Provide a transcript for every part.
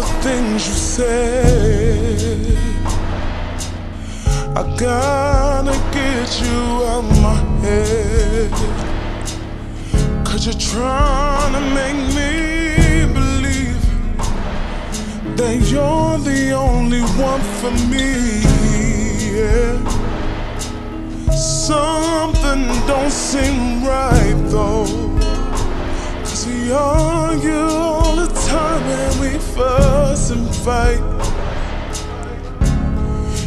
the things you said. I gotta get you out my head. Cause you're trying to make me believe that you're the only one for me. Yeah. Something don't seem right though. Cause you're you when we fuss and fight.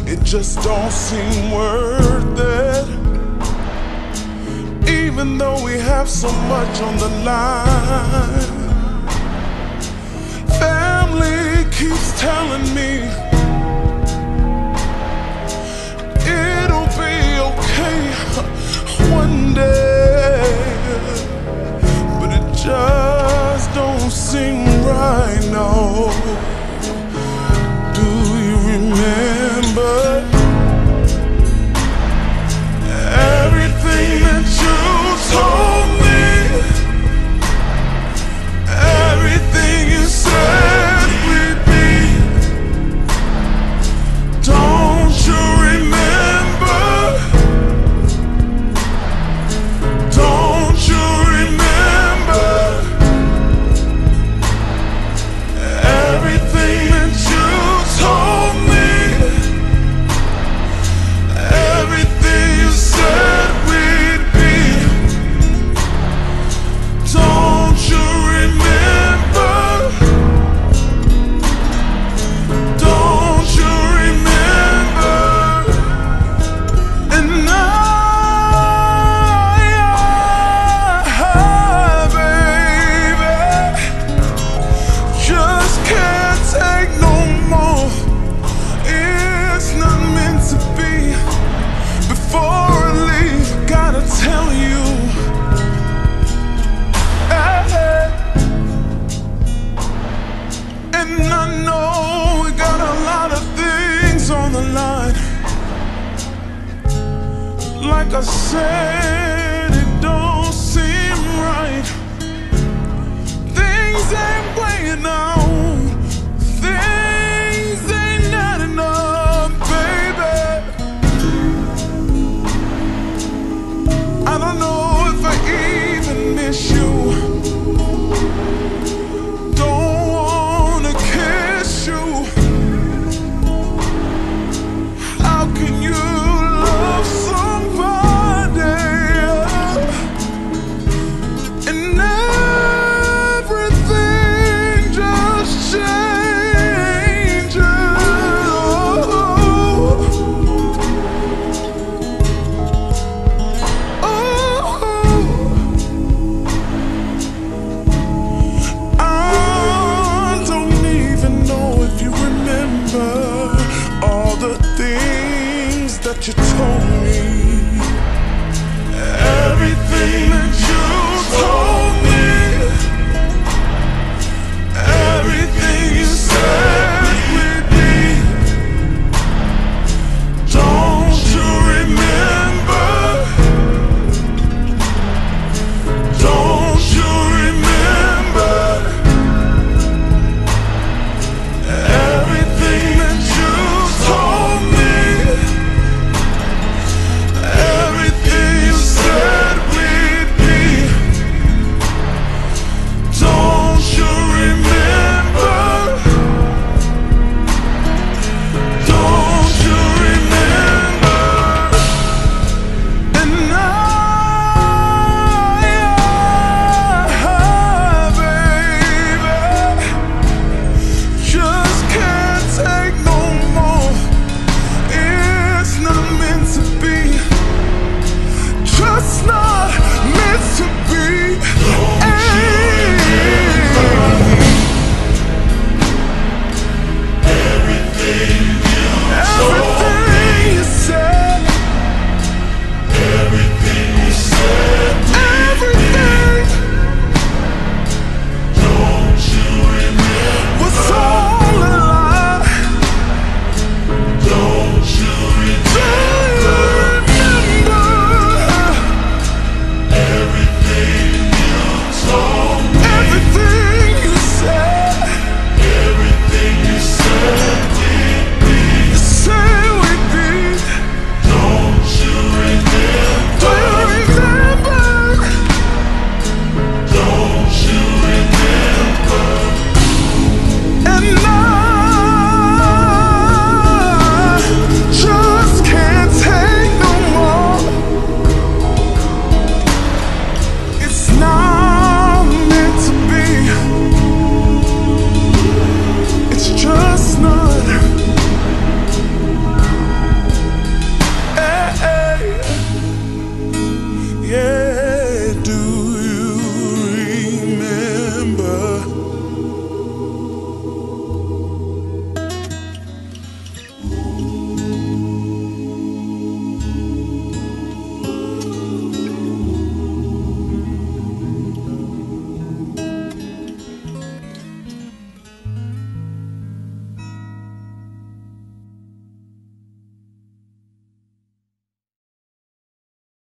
It just don't seem worth it. Even though we have so much on the line, family keeps telling me I say.